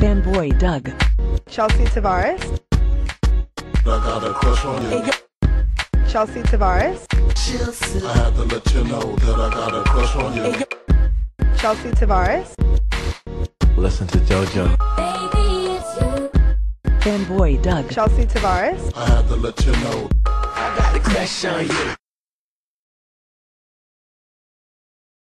Fanboy Doug. Chelsea Tavares. I got a crush on you. Chelsea Tavares. I had to let you know that I got a crush on you. Chelsea Tavares. Listen to JoJo. Fanboy Doug. Chelsea Tavares. I had to let you know. I got a crush on you.